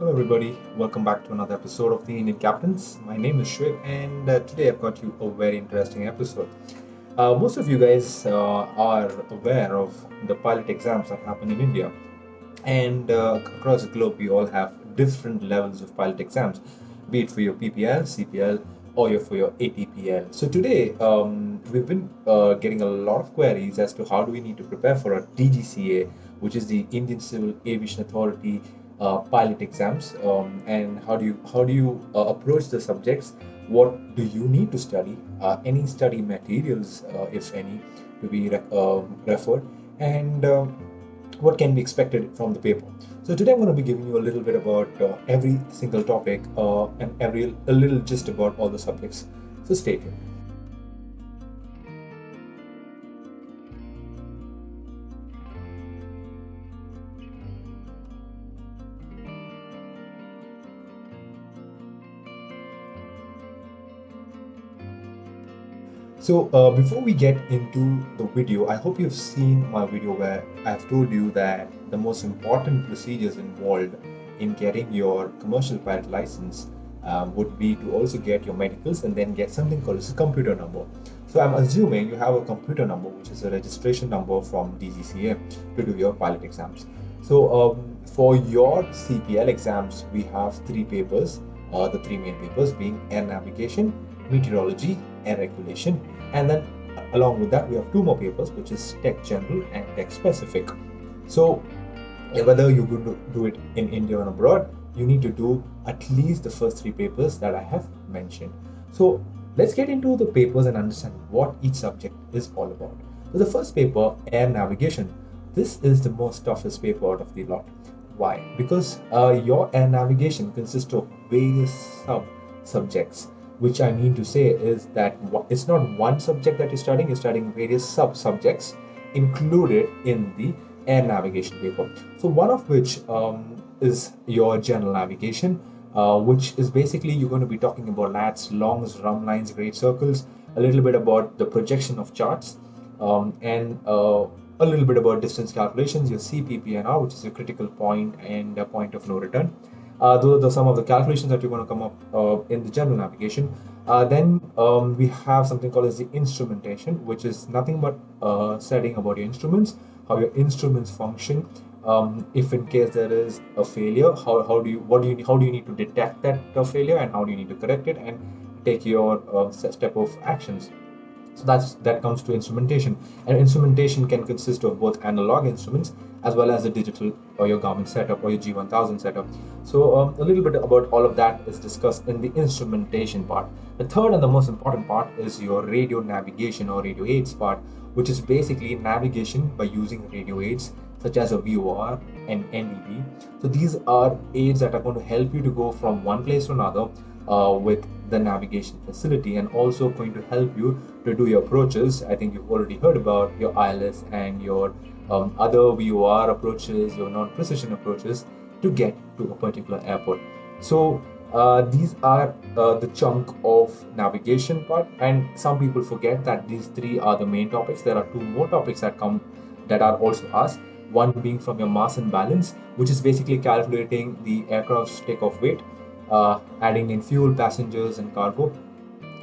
Hello, everybody. Welcome back to another episode of the Indian Captains. My name is Shoaib, and uh, today I've got you a very interesting episode. Uh, most of you guys uh, are aware of the pilot exams that happen in India, and uh, across the globe, we all have different levels of pilot exams, be it for your PPL, CPL, or your, for your ATPL. So today, um, we've been uh, getting a lot of queries as to how do we need to prepare for a DGCA, which is the Indian Civil Aviation Authority uh, pilot exams um, and how do you how do you uh, approach the subjects? What do you need to study? Uh, any study materials uh, if any to be re- uh, referred? And um, what can be expected from the paper? So today i'm going to be giving you a little bit about uh, every single topic and every a little just about all the subjects. So stay tuned So uh, before we get into the video, I hope you've seen my video where I've told you that the most important procedures involved in getting your commercial pilot license um, would be to also get your medicals and then get something called a computer number. So I'm assuming you have a computer number, which is a registration number from DGCA to do your pilot exams. So um, for your CPL exams, we have three papers, uh, the three main papers being air navigation, meteorology, air regulation. And then along with that, we have two more papers, which is tech general and tech specific. So whether you're going to do it in India or abroad, you need to do at least the first three papers that I have mentioned. So let's get into the papers and understand what each subject is all about. So the first paper, air navigation. This is the most toughest paper out of the lot. Why? Because uh, your air navigation consists of various sub subjects which I mean to say is that it's not one subject that you're studying, you're studying various sub subjects included in the air navigation paper. So, one of which um, is your general navigation, uh, which is basically you're going to be talking about lats, longs, rhumb lines, great circles, a little bit about the projection of charts, um, and uh, a little bit about distance calculations, your CPPNR, which is your critical point and a point of no return uh, those are some of the calculations that you're going to come up uh, in the general navigation. Uh, then um, we have something called as the instrumentation, which is nothing but uh, studying about your instruments, how your instruments function. Um, if in case there is a failure, how, how do you what do you how do you need to detect that failure and how do you need to correct it and take your uh, step of actions. So that's that comes to instrumentation, and instrumentation can consist of both analog instruments as well as the digital or your Garmin setup or your G1000 setup. So um, a little bit about all of that is discussed in the instrumentation part. The third and the most important part is your radio navigation or radio aids part, which is basically navigation by using radio aids such as a VOR and NDB. So these are aids that are going to help you to go from one place to another uh, with the navigation facility and also going to help you to do your approaches. I think you've already heard about your ILS and your um, other VOR approaches, your non-precision approaches to get to a particular airport. So uh, these are uh, the chunk of navigation part and some people forget that these three are the main topics there are two more topics that come that are also asked one being from your mass and balance which is basically calculating the aircraft's takeoff weight adding in fuel passengers and cargo.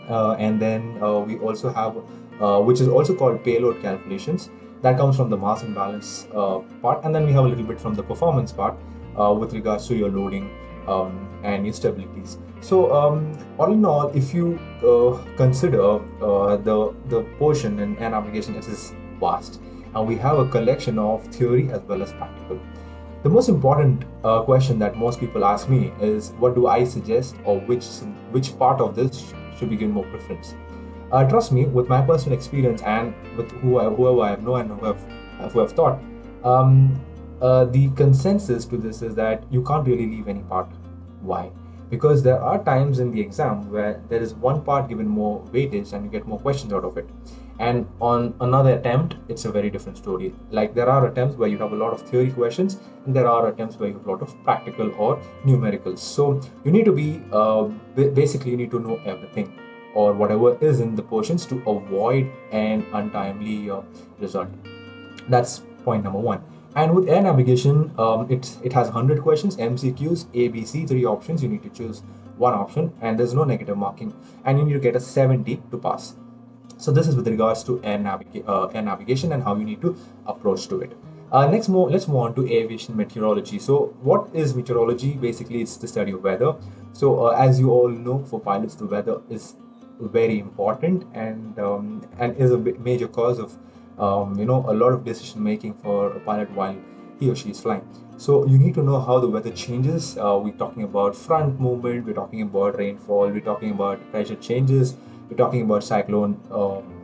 Uh, and then uh, we also have uh, which is also called payload calculations. That comes from the mass and balance uh, part. And then we have a little bit from the performance part uh, with regards to your loading um, and your stabilities. So um, all in all if you uh, consider uh, the the portion in air navigation is vast and we have a collection of theory as well as practical the most important uh, question that most people ask me is what do i suggest or which which part of this should be given more preference uh, trust me, with my personal experience and with who I, whoever I have known and who have, who have taught, um, uh, the consensus to this is that you can't really leave any part. Why? Because there are times in the exam where there is one part given more weightage and you get more questions out of it. And on another attempt, it's a very different story. Like there are attempts where you have a lot of theory questions, and there are attempts where you have a lot of practical or numericals. So you need to be uh, basically you need to know everything or whatever is in the portions to avoid an untimely uh, result. That's point number one. And with air navigation, um, it, it has 100 questions, MCQs, A, B, C, three options. You need to choose one option and there's no negative marking. And you need to get a 70 to pass. So this is with regards to air, naviga uh, air navigation and how you need to approach to it. Uh, next, more, let's move on to aviation meteorology. So what is meteorology? Basically, it's the study of weather. So uh, as you all know, for pilots, the weather is very important and um, and is a major cause of um, you know a lot of decision making for a pilot while he or she is flying. So you need to know how the weather changes. Uh, we're talking about front movement we're talking about rainfall we're talking about pressure changes we're talking about cyclone um,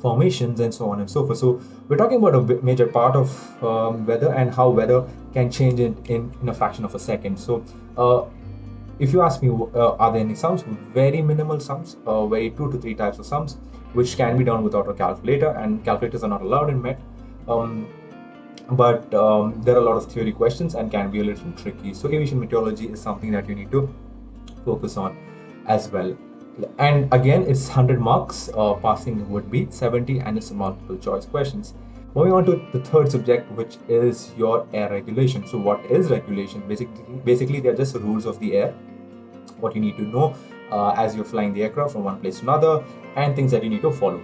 formations and so on and so forth. So we're talking about a major part of um, weather and how weather can change in, in, in a fraction of a second. So uh, if you ask me uh, are there any sums? Very minimal sums uh, very two to three types of sums which can be done without a calculator and calculators are not allowed in MET. Um, but um, there are a lot of theory questions and can be a little tricky. So aviation meteorology is something that you need to focus on as well. And again, it's 100 marks. Uh, passing would be 70 and it's multiple choice questions. Moving on to the third subject, which is your air regulation. So what is regulation? Basically, basically they're just rules of the air. What you need to know uh, as you're flying the aircraft from one place to another and things that you need to follow.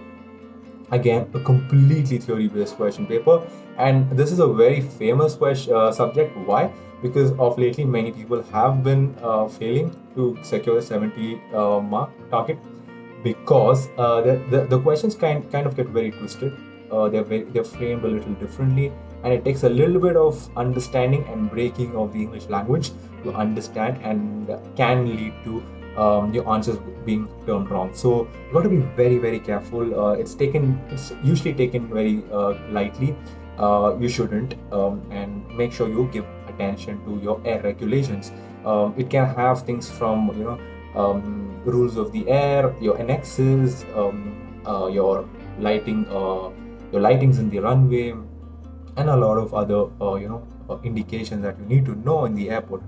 Again a completely theory based question paper. And this is a very famous question uh, subject. Why? Because of lately many people have been uh, failing to secure the 70 uh, mark target because uh, the, the, the, questions kind, kind of get very twisted. Uh, they're, very, they're framed a little differently and it takes a little bit of understanding and breaking of the english language to understand and can lead to um, your answers being turned wrong. So you got to be very very careful. Uh, it's taken it's usually taken very uh, lightly. Uh, you shouldn't, um, and make sure you give attention to your air regulations. Um, it can have things from you know um, rules of the air, your annexes, um, uh, your lighting, uh, your lightings in the runway, and a lot of other uh, you know indications that you need to know in the airport.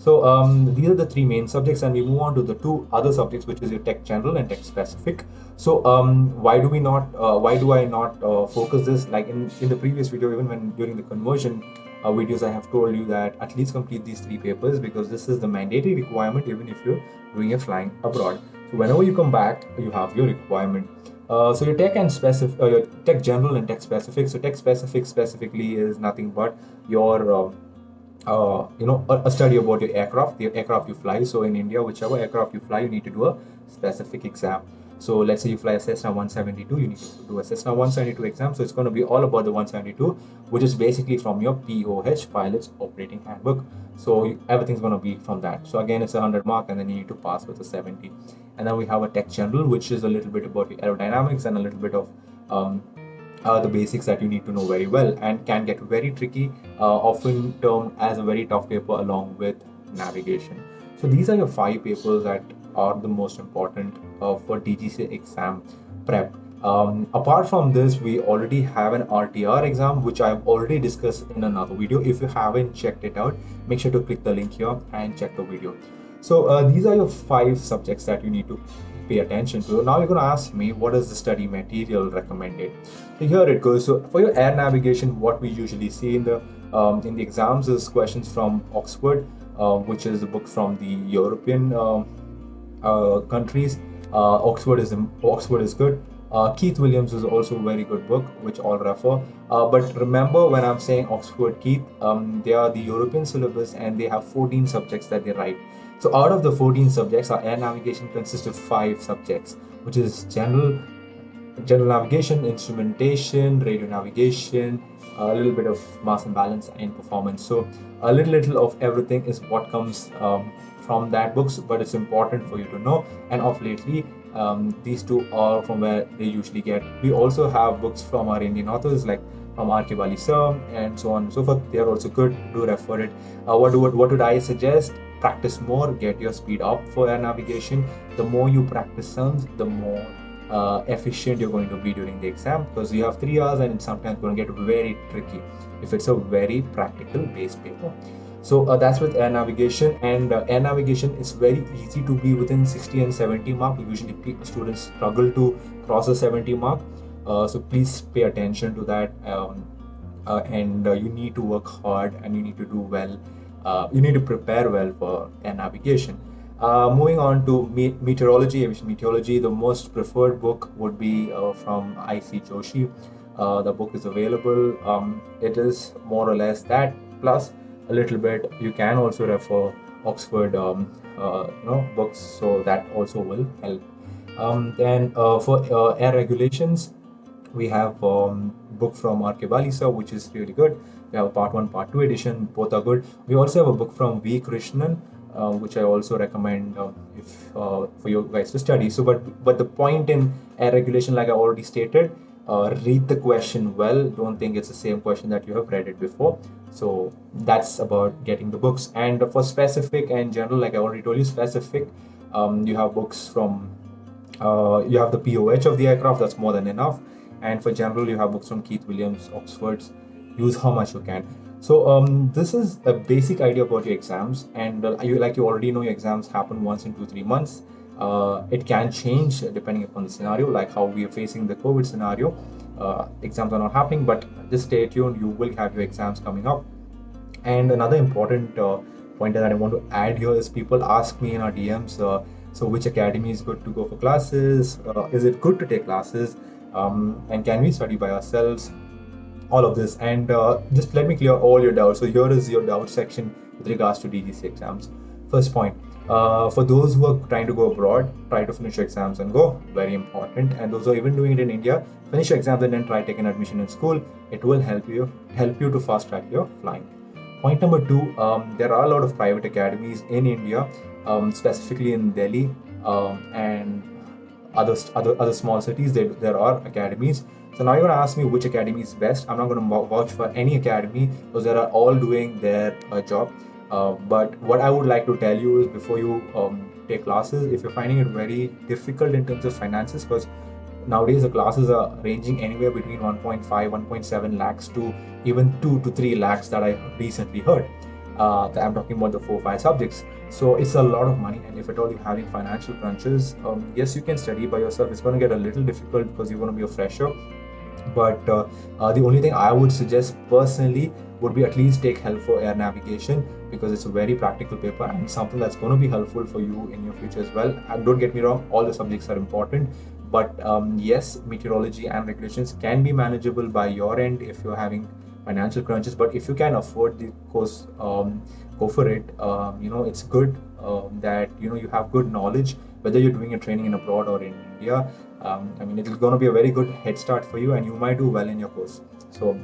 So um, these are the three main subjects and we move on to the two other subjects which is your tech general and tech specific. So um, why do we not, uh, why do I not uh, focus this like in, in the previous video even when during the conversion uh, videos I have told you that at least complete these three papers because this is the mandatory requirement even if you're doing a flying abroad. So whenever you come back you have your requirement. Uh, so your tech and specific, uh, your tech general and tech specific. So tech specific specifically is nothing but your um, uh, you know a, a, study about your aircraft the aircraft you fly. So in india whichever aircraft you fly you need to do a specific exam. So let's say you fly a cessna 172 you need to do a cessna 172 exam. So it's going to be all about the 172 which is basically from your poh pilot's operating handbook so everything's going to be from that. So again it's a 100 mark and then you need to pass with a 70 and then we have a tech general which is a little bit about aerodynamics and a little bit of um, uh, the basics that you need to know very well and can get very tricky, often termed as a very tough paper along with navigation. So these are your five papers that are the most important uh, for DGCA exam prep. Um, apart from this, we already have an RTR exam, which I've already discussed in another video. If you haven't checked it out, make sure to click the link here and check the video. So uh, these are your five subjects that you need to pay attention to. Now you're going to ask me what is the study material recommended. So here it goes. So for your air navigation, what we usually see in the um, in the exams is questions from Oxford, uh, which is a book from the European uh, uh, countries. Uh, Oxford is Oxford is good. Uh, Keith Williams is also a very good book, which I'll refer. Uh, but remember, when I'm saying Oxford Keith, um, they are the European syllabus and they have 14 subjects that they write. So out of the 14 subjects, our air navigation consists of five subjects, which is general, general navigation, instrumentation, radio navigation, a little bit of mass and balance and performance. So a little little of everything is what comes um, from that books, but it's important for you to know. And of lately, um, these two are from where they usually get. We also have books from our Indian authors like from R.K. Bali sir and so on and so forth. They are also good. Do refer it. Uh, what, do, what, what would I suggest? practice more, get your speed up for air navigation. The more you practice sums, the more uh, efficient you're going to be during the exam because you have three hours and it's sometimes going to get very tricky if it's a very practical based paper. So uh, that's with air navigation and uh, air navigation is very easy to be within 60 and 70 mark. Usually students struggle to cross the 70 mark. Uh, so please pay attention to that. Um, uh, and uh, you need to work hard and you need to do well you need to prepare well for air navigation uh, moving on to me- meteorology aviation meteorology the most preferred book would be uh, from ic joshi uh, the book is available um, it is more or less that plus a little bit you can also refer oxford um, you know books so that also will help um, then for air regulations we have um, book from R.K. Bali sir, which is really good. We have a part one, part two edition, both are good. We also have a book from V. Krishnan, uh, which I also recommend uh, if uh, for you guys to study. So, but but the point in air regulation, like I already stated, uh, read the question well. Don't think it's the same question that you have read it before. So that's about getting the books. And for specific and general, like I already told you, specific, um, you have books from. Uh, you have the POH of the aircraft. That's more than enough and for general you have books from keith williams oxford's use how much you can so um, this is a basic idea about your exams and uh, you like you already know your exams happen once in two three months. Uh, it can change depending upon the scenario like how we are facing the covid scenario. Uh, exams are not happening but just stay tuned. You will have your exams coming up. And another important uh, point that i want to add here is people ask me in our dms uh, so which academy is good to go for classes? Uh, is it good to take classes? Um, and can we study by ourselves all of this. And uh, just let me clear all your doubts. So here is your doubt section with regards to dgc exams. First point uh, for those who are trying to go abroad try to finish your exams and go. Very important. And those who are even doing it in india finish your exams and then try taking admission in school. It will help you help you to fast track your flying. Point number two um, there are a lot of private academies in india um, specifically in delhi um, and other other other small cities. There, there are academies so now you're to ask me which academy is best. I'm not going to vouch for any academy because they are all doing their uh, job. Uh, but what i would like to tell you is before you um, take classes if you're finding it very difficult in terms of finances because nowadays the classes are ranging anywhere between 1.5 1.7 lakhs to even 2 to 3 lakhs that i recently heard. Uh, i'm talking about the four five subjects. So it's a lot of money and if at all you're having financial crunches um, yes you can study by yourself. It's going to get a little difficult because you're going to be a fresher but uh, uh, the only thing i would suggest personally would be at least take help for air navigation because it's a very practical paper and something that's going to be helpful for you in your future as well. And don't get me wrong all the subjects are important. But um, yes meteorology and regulations can be manageable by your end if you're having financial crunches. But if you can afford the course um, go for it. Um, you know it's good um, that you know you have good knowledge whether you're doing a training in abroad or in india um, i mean it's going to be a very good head start for you and you might do well in your course. So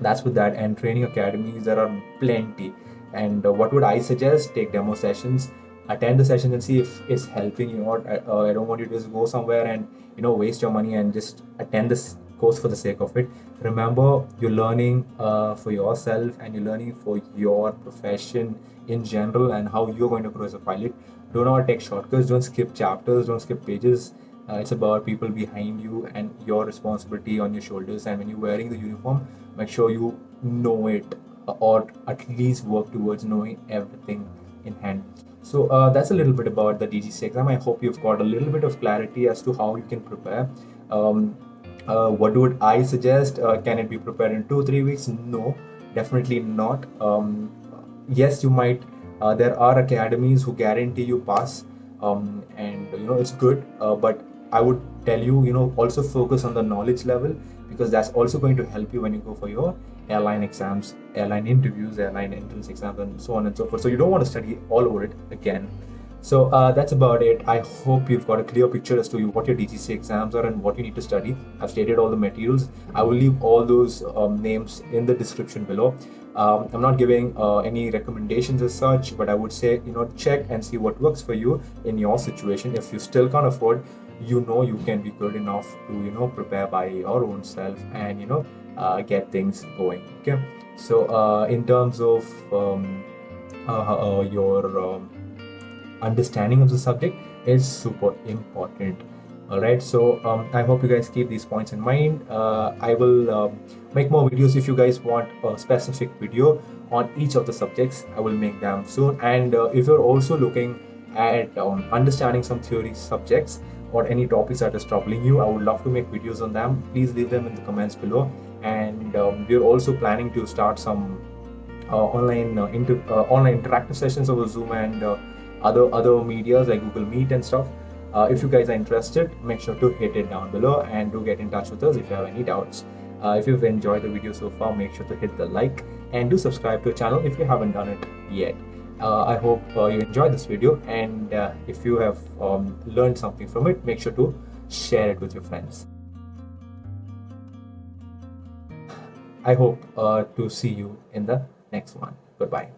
that's with that and training academies there are plenty. And uh, what would i suggest? Take demo sessions. Attend the session and see if it's helping you or uh, i don't want you to just go somewhere and you know waste your money and just attend this course for the sake of it. Remember you're learning uh, for yourself and you're learning for your profession in general and how you're going to grow as a pilot do not take shortcuts don't skip chapters don't skip pages uh, it's about people behind you and your responsibility on your shoulders and when you're wearing the uniform make sure you know it or at least work towards knowing everything in hand so uh, that's a little bit about the DGC exam. I hope you've got a little bit of clarity as to how you can prepare. Um, uh, what would I suggest? Uh, can it be prepared in two, three weeks? No, definitely not. Um, yes, you might. Uh, there are academies who guarantee you pass, um, and you know it's good. Uh, but I would tell you, you know, also focus on the knowledge level because that's also going to help you when you go for your airline exams, airline interviews, airline entrance exams, and so on and so forth. So you don't want to study all over it again. So uh, that's about it. I hope you've got a clear picture as to what your DGC exams are and what you need to study. I've stated all the materials. I will leave all those um, names in the description below. Um, I'm not giving uh, any recommendations as such, but I would say, you know, check and see what works for you in your situation. If you still can't afford, you know, you can be good enough to, you know, prepare by your own self and, you know, uh, get things going. Okay. So, uh, in terms of um, uh, uh, your um, understanding of the subject is super important all right so um, i hope you guys keep these points in mind. Uh, i will uh, make more videos if you guys want a specific video on each of the subjects. I will make them soon. And uh, if you're also looking at um, understanding some theory subjects or any topics that is troubling you i would love to make videos on them. Please leave them in the comments below. And um, we're also planning to start some uh, online uh, inter- uh, online interactive sessions over Zoom and other other medias like Google Meet and stuff. If you guys are interested, make sure to hit it down below and do get in touch with us if you have any doubts. if you've enjoyed the video so far, make sure to hit the like and do subscribe to the channel if you haven't done it yet. Uh, I hope uh, you enjoyed this video and uh, if you have um, learned something from it, make sure to share it with your friends. I hope to see you in the next one. Goodbye.